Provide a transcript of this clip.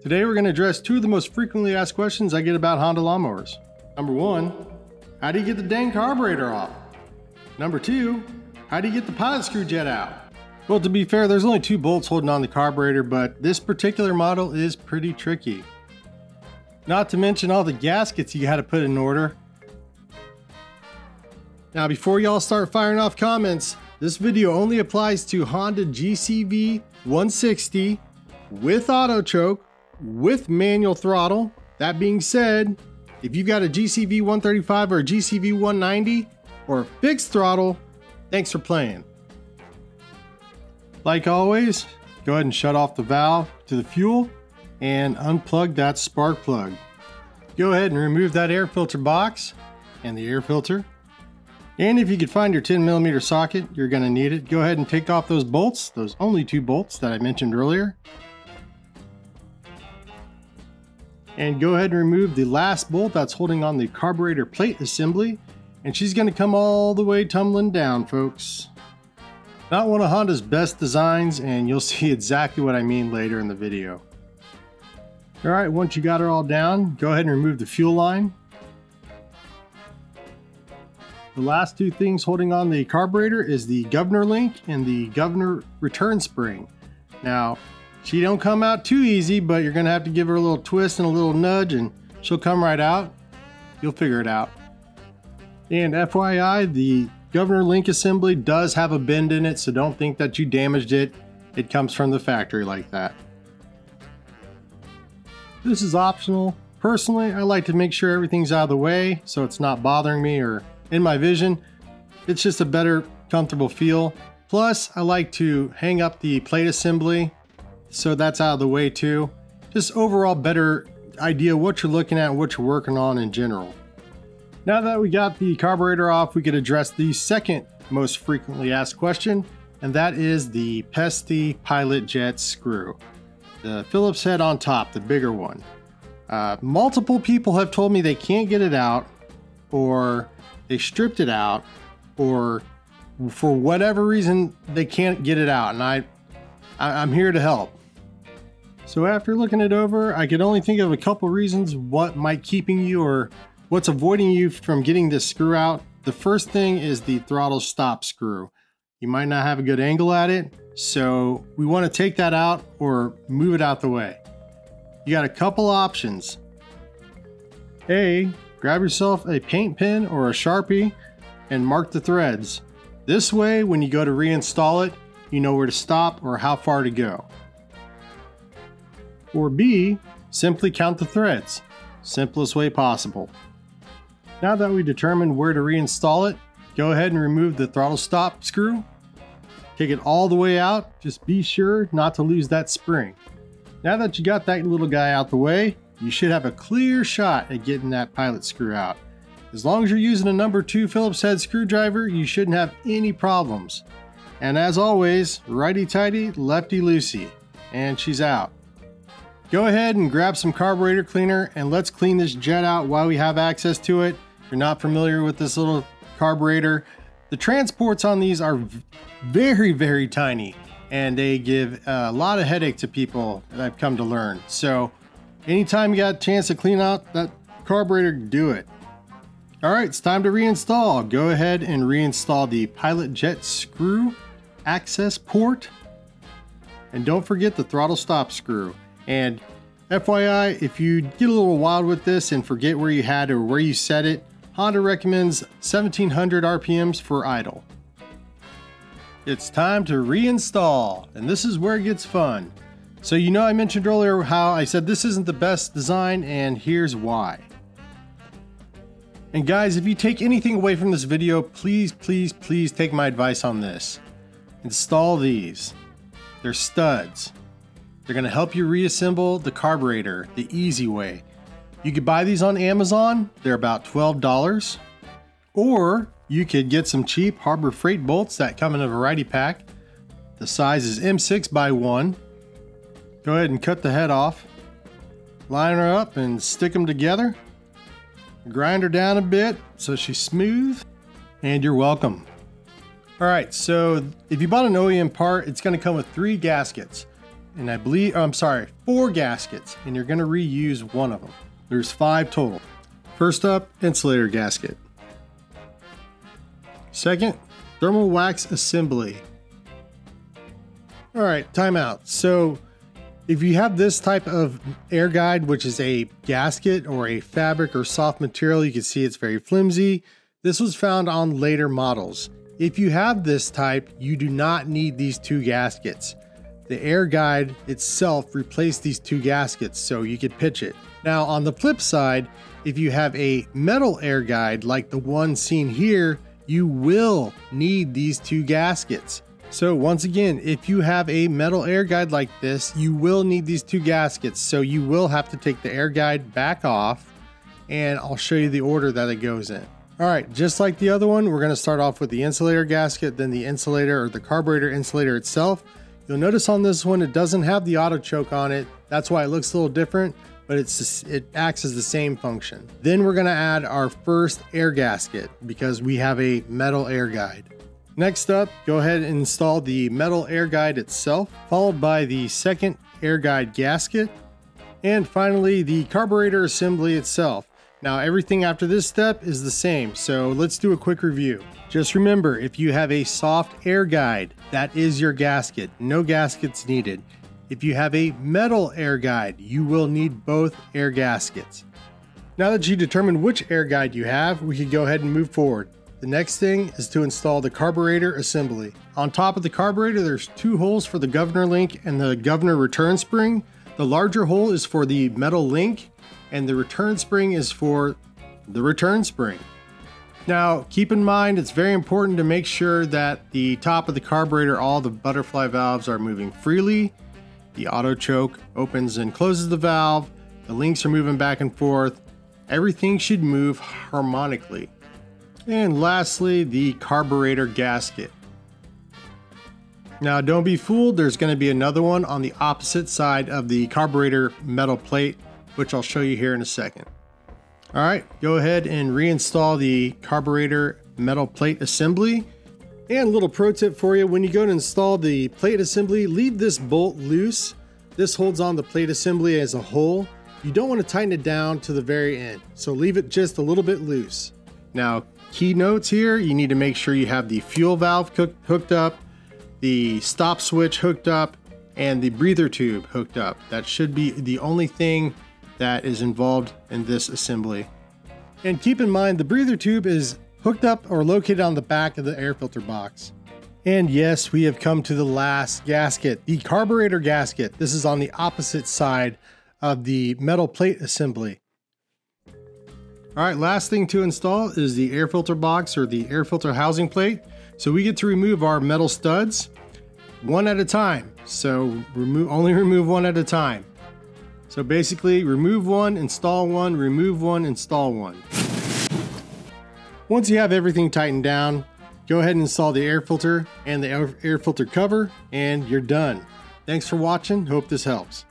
Today we're going to address two of the most frequently asked questions I get about Honda lawnmowers. Number one, how do you get the dang carburetor off? Number two, how do you get the pilot screw jet out? Well, to be fair, there's only two bolts holding on the carburetor, but this particular model is pretty tricky. Not to mention all the gaskets you had to put in order. Now, before y'all start firing off comments, this video only applies to Honda GCV 160 with auto choke with manual throttle. That being said, if you've got a GCV 135 or a GCV 190 or a fixed throttle, thanks for playing. Like always, go ahead and shut off the valve to the fuel and unplug that spark plug. Go ahead and remove that air filter box and the air filter. And if you could find your 10 millimeter socket, you're gonna need it. Go ahead and take off those bolts, those only two bolts that I mentioned earlier. And go ahead and remove the last bolt that's holding on the carburetor plate assembly and she's going to come all the way tumbling down folks. Not one of Honda's best designs and you'll see exactly what I mean later in the video. Alright, once you got her all down, go ahead and remove the fuel line. The last two things holding on the carburetor is the governor link and the governor return spring. Now, she don't come out too easy, but you're gonna have to give her a little twist and a little nudge and she'll come right out. You'll figure it out. And FYI, the governor link assembly does have a bend in it, so don't think that you damaged it. It comes from the factory like that. This is optional. Personally, I like to make sure everything's out of the way so it's not bothering me or in my vision. It's just a better, comfortable feel. Plus, I like to hang up the plate assembly so that's out of the way too. Just overall better idea what you're looking at and what you're working on in general. Now that we got the carburetor off, we could address the second most frequently asked question, and that is the pesty pilot jet screw. The Phillips head on top, the bigger one. Uh, multiple people have told me they can't get it out, or they stripped it out, or for whatever reason they can't get it out, and I, I I'm here to help. So after looking it over, I could only think of a couple reasons what might be keeping you or what's avoiding you from getting this screw out. The first thing is the throttle stop screw. You might not have a good angle at it, so we want to take that out or move it out the way. You got a couple options. A, grab yourself a paint pen or a Sharpie and mark the threads. This way, when you go to reinstall it, you know where to stop or how far to go. Or B, simply count the threads. Simplest way possible. Now that we determined where to reinstall it, go ahead and remove the throttle stop screw. Take it all the way out, just be sure not to lose that spring. Now that you got that little guy out the way, you should have a clear shot at getting that pilot screw out. As long as you're using a number 2 Phillips head screwdriver, you shouldn't have any problems. And as always, righty tighty, lefty loosey. And she's out. Go ahead and grab some carburetor cleaner and let's clean this jet out while we have access to it. If you're not familiar with this little carburetor, the transports on these are very, very tiny and they give a lot of headache to people that I've come to learn. So anytime you got a chance to clean out that carburetor, do it. All right, it's time to reinstall. Go ahead and reinstall the pilot jet screw access port. And don't forget the throttle stop screw. And FYI, if you get a little wild with this and forget where you had or where you set it, Honda recommends 1700 RPMs for idle. It's time to reinstall, and this is where it gets fun. So you know I mentioned earlier how I said this isn't the best design, and here's why. And guys, if you take anything away from this video, please, please, please take my advice on this. Install these. They're studs. They're going to help you reassemble the carburetor the easy way. You could buy these on Amazon. They're about $12. Or you could get some cheap Harbor Freight bolts that come in a variety pack. The size is M6 by 1. Go ahead and cut the head off. Line her up and stick them together. Grind her down a bit so she's smooth. And you're welcome. All right, so if you bought an OEM part, it's gonna come with three gaskets. And I believe, I'm sorry, four gaskets, and you're gonna reuse one of them. There's five total. First up, insulator gasket. Second, thermal wax assembly. All right, timeout. So if you have this type of air guide, which is a gasket or a fabric or soft material, you can see it's very flimsy. This was found on later models. If you have this type, you do not need these two gaskets. The air guide itself replaced these two gaskets so you could pitch it. Now on the flip side, if you have a metal air guide like the one seen here, you will need these two gaskets. So once again, if you have a metal air guide like this, you will need these two gaskets. So you will have to take the air guide back off and I'll show you the order that it goes in. All right, just like the other one, we're gonna start off with the insulator gasket, then the insulator or the carburetor insulator itself. You'll notice on this one, it doesn't have the auto choke on it. That's why it looks a little different, but it's it acts as the same function. Then we're gonna add our first air gasket because we have a metal air guide. Next up, go ahead and install the metal air guide itself, followed by the second air guide gasket, and finally the carburetor assembly itself. Now everything after this step is the same, so let's do a quick review. Just remember, if you have a soft air guide, that is your gasket, no gaskets needed. If you have a metal air guide, you will need both air gaskets. Now that you determined which air guide you have, we can go ahead and move forward. The next thing is to install the carburetor assembly. On top of the carburetor, there's two holes for the governor link and the governor return spring. The larger hole is for the metal link and the return spring is for the return spring. Now, keep in mind, it's very important to make sure that the top of the carburetor, all the butterfly valves are moving freely. The auto choke opens and closes the valve. The links are moving back and forth. Everything should move harmonically. And lastly, the carburetor gasket. Now don't be fooled, there's going to be another one on the opposite side of the carburetor metal plate, which I'll show you here in a second. Alright, go ahead and reinstall the carburetor metal plate assembly. And a little pro tip for you, when you go to install the plate assembly, leave this bolt loose. This holds on the plate assembly as a whole. You don't want to tighten it down to the very end, so leave it just a little bit loose. Now Key notes here, you need to make sure you have the fuel valve hooked up, the stop switch hooked up, and the breather tube hooked up. That should be the only thing that is involved in this assembly. And keep in mind, the breather tube is hooked up or located on the back of the air filter box. And yes, we have come to the last gasket, the carburetor gasket. This is on the opposite side of the metal plate assembly. All right, last thing to install is the air filter box or the air filter housing plate. So we get to remove our metal studs one at a time. So remove only remove one at a time. So basically remove one, install one, remove one, install one. Once you have everything tightened down, go ahead and install the air filter and the air filter cover and you're done. Thanks for watching. Hope this helps.